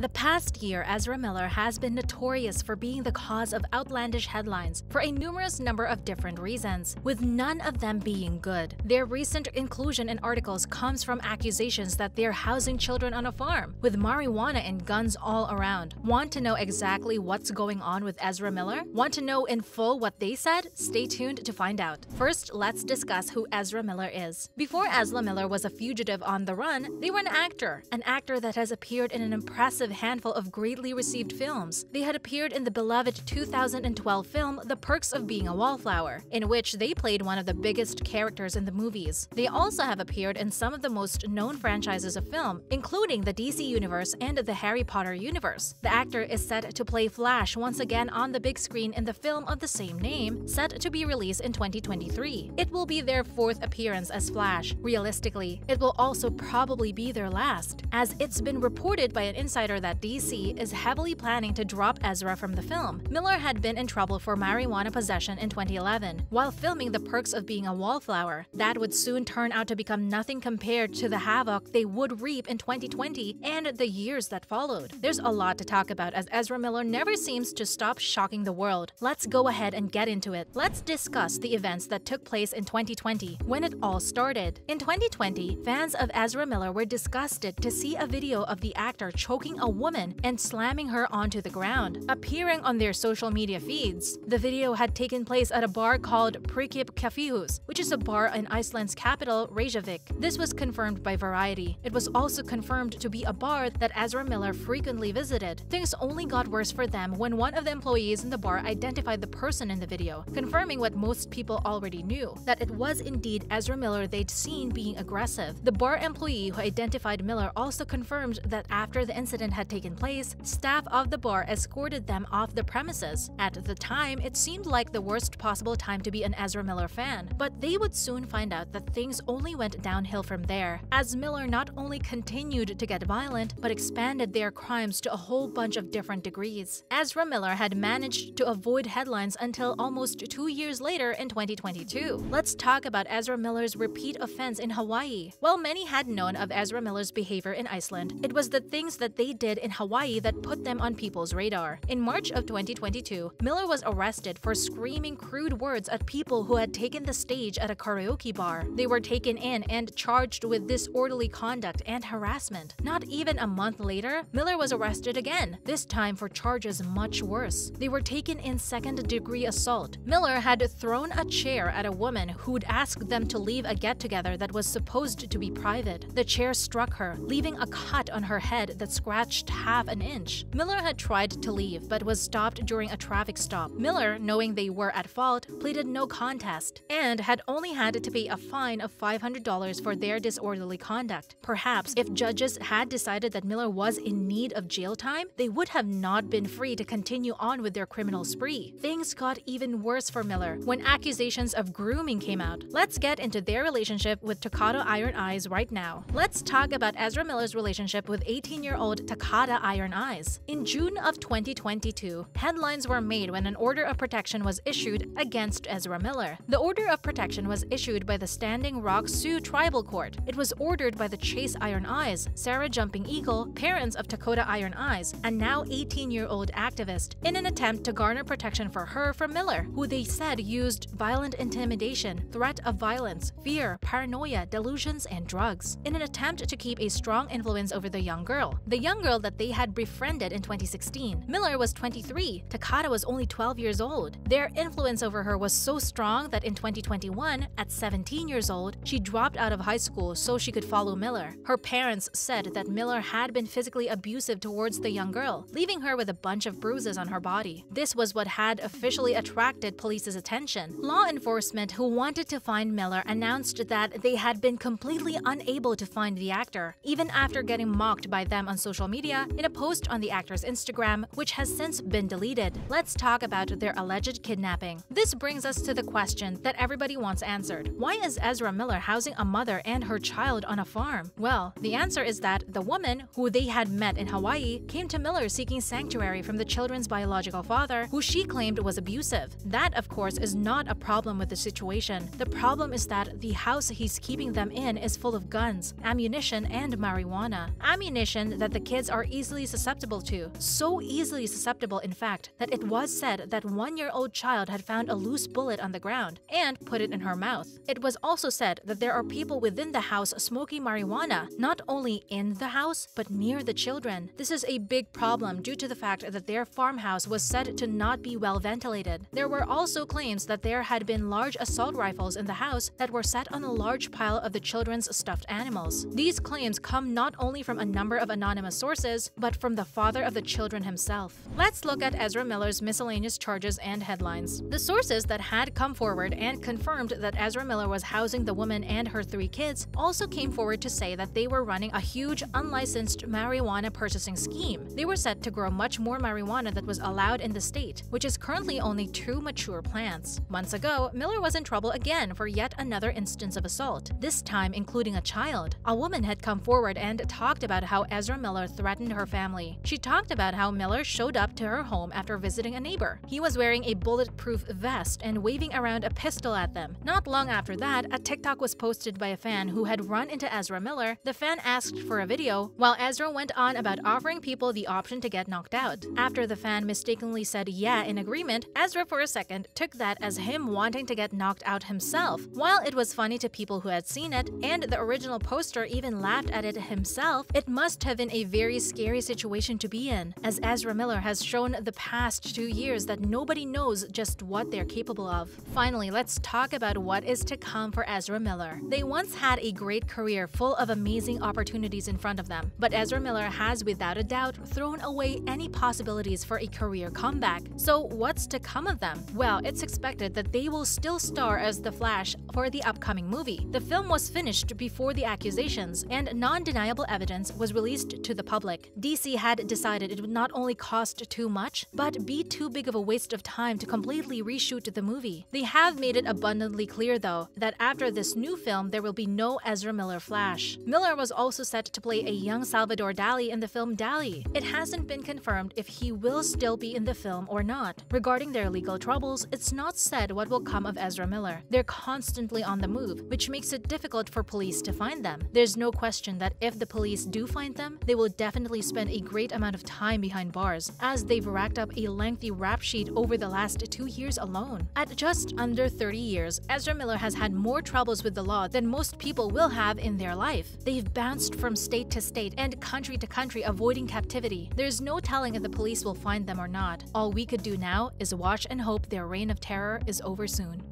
The past year, Ezra Miller has been notorious for being the cause of outlandish headlines for a numerous number of different reasons, with none of them being good. Their recent inclusion in articles comes from accusations that they're housing children on a farm, with marijuana and guns all around. Want to know exactly what's going on with Ezra Miller? Want to know in full what they said? Stay tuned to find out. First, let's discuss who Ezra Miller is. Before Ezra Miller was a fugitive on the run, they were an actor, an actor that has appeared in an impressive handful of greatly received films. They had appeared in the beloved 2012 film The Perks of Being a Wallflower, in which they played one of the biggest characters in the movies. They also have appeared in some of the most known franchises of film, including the DC Universe and the Harry Potter universe. The actor is set to play Flash once again on the big screen in the film of the same name, set to be released in 2023. It will be their fourth appearance as Flash. Realistically, it will also probably be their last, as it's been reported by an insider that DC is heavily planning to drop Ezra from the film. Miller had been in trouble for marijuana possession in 2011 while filming The Perks of Being a Wallflower. That would soon turn out to become nothing compared to the havoc they would reap in 2020 and the years that followed. There's a lot to talk about as Ezra Miller never seems to stop shocking the world. Let's go ahead and get into it. Let's discuss the events that took place in 2020 when it all started. In 2020, fans of Ezra Miller were disgusted to see a video of the actor choking a woman and slamming her onto the ground, appearing on their social media feeds. The video had taken place at a bar called Prikið Kaffihus, which is a bar in Iceland's capital, Reykjavik. This was confirmed by Variety. It was also confirmed to be a bar that Ezra Miller frequently visited. Things only got worse for them when one of the employees in the bar identified the person in the video, confirming what most people already knew, that it was indeed Ezra Miller they'd seen being aggressive. The bar employee who identified Miller also confirmed that after the incident had taken place, staff of the bar escorted them off the premises. At the time, it seemed like the worst possible time to be an Ezra Miller fan, but they would soon find out that things only went downhill from there, as Miller not only continued to get violent, but expanded their crimes to a whole bunch of different degrees. Ezra Miller had managed to avoid headlines until almost two years later in 2022. Let's talk about Ezra Miller's repeat offense in Hawaii. While many had known of Ezra Miller's behavior in Iceland, it was the things that they did in Hawaii that put them on people's radar. In March of 2022, Miller was arrested for screaming crude words at people who had taken the stage at a karaoke bar. They were taken in and charged with disorderly conduct and harassment. Not even a month later, Miller was arrested again, this time for charges much worse. They were taken in second degree assault. Miller had thrown a chair at a woman who'd asked them to leave a get together that was supposed to be private. The chair struck her, leaving a cut on her head that scratched half an inch. Miller had tried to leave but was stopped during a traffic stop. Miller, knowing they were at fault, pleaded no contest and had only had to pay a fine of $500 for their disorderly conduct. Perhaps if judges had decided that Miller was in need of jail time, they would have not been free to continue on with their criminal spree. Things got even worse for Miller when accusations of grooming came out. Let's get into their relationship with Tokata Iron Eyes right now. Let's talk about Ezra Miller's relationship with 18-year-old Tokata Iron Eyes. In June of 2022, headlines were made when an order of protection was issued against Ezra Miller. The order of protection was issued by the Standing Rock Sioux Tribal Court. It was ordered by the Chase Iron Eyes, Sarah Jumping Eagle, parents of Dakota Iron Eyes, and now 18-year-old activist, in an attempt to garner protection for her from Miller, who they said used violent intimidation, threat of violence, fear, paranoia, delusions, and drugs, in an attempt to keep a strong influence over the young girl. The young girl that they had befriended in 2016. Miller was 23, Tokata was only 12 years old. Their influence over her was so strong that in 2021, at 17 years old, she dropped out of high school so she could follow Miller. Her parents said that Miller had been physically abusive towards the young girl, leaving her with a bunch of bruises on her body. This was what had officially attracted police's attention. Law enforcement who wanted to find Miller announced that they had been completely unable to find the actor, even after getting mocked by them on social media in a post on the actor's Instagram, which has since been deleted. Let's talk about their alleged kidnapping. This brings us to the question that everybody wants answered. Why is Ezra Miller housing a mother and her child on a farm? Well, the answer is that the woman, who they had met in Hawaii, came to Miller seeking sanctuary from the children's biological father, who she claimed was abusive. That, of course, is not a problem with the situation. The problem is that the house he's keeping them in is full of guns, ammunition, and marijuana. Ammunition that the kids are easily susceptible to. So easily susceptible, in fact, that it was said that one year old child had found a loose bullet on the ground and put it in her mouth. It was also said that there are people within the house smoking marijuana, not only in the house, but near the children. This is a big problem due to the fact that their farmhouse was said to not be well ventilated. There were also claims that there had been large assault rifles in the house that were set on a large pile of the children's stuffed animals. These claims come not only from a number of anonymous sources, but from the father of the children himself. Let's look at Ezra Miller's miscellaneous charges and headlines. The sources that had come forward and confirmed that Ezra Miller was housing the woman and her three kids also came forward to say that they were running a huge unlicensed marijuana purchasing scheme. They were set to grow much more marijuana that was allowed in the state, which is currently only two mature plants. Months ago, Miller was in trouble again for yet another instance of assault, this time including a child. A woman had come forward and talked about how Ezra Miller threatened her family. She talked about how Miller showed up to her home after visiting a neighbor. He was wearing a bulletproof vest and waving around a pistol at them. Not long after that, a TikTok was posted by a fan who had run into Ezra Miller. The fan asked for a video, while Ezra went on about offering people the option to get knocked out. After the fan mistakenly said yeah in agreement, Ezra for a second took that as him wanting to get knocked out himself. While it was funny to people who had seen it, and the original poster even laughed at it himself, it must have been a very scary situation to be in, as Ezra Miller has shown the past two years that nobody knows just what they're capable of. Finally, let's talk about what is to come for Ezra Miller. They once had a great career full of amazing opportunities in front of them, but Ezra Miller has without a doubt thrown away any possibilities for a career comeback. So what's to come of them? Well, it's expected that they will still star as The Flash for the upcoming movie. The film was finished before the accusations, and non-deniable evidence was released to the public. DC had decided it would not only cost too much, but be too big of a waste of time to completely reshoot the movie. They have made it abundantly clear, though, that after this new film, there will be no Ezra Miller Flash. Miller was also set to play a young Salvador Dali in the film Dali. It hasn't been confirmed if he will still be in the film or not. Regarding their legal troubles, it's not said what will come of Ezra Miller. They're constantly on the move, which makes it difficult for police to find them. There's no question that if the police do find them, they will definitely spend a great amount of time behind bars, as they've racked up a lengthy rap sheet over the last two years alone. At just under 30 years, Ezra Miller has had more troubles with the law than most people will have in their life. They've bounced from state to state and country to country avoiding captivity. There's no telling if the police will find them or not. All we could do now is watch and hope their reign of terror is over soon.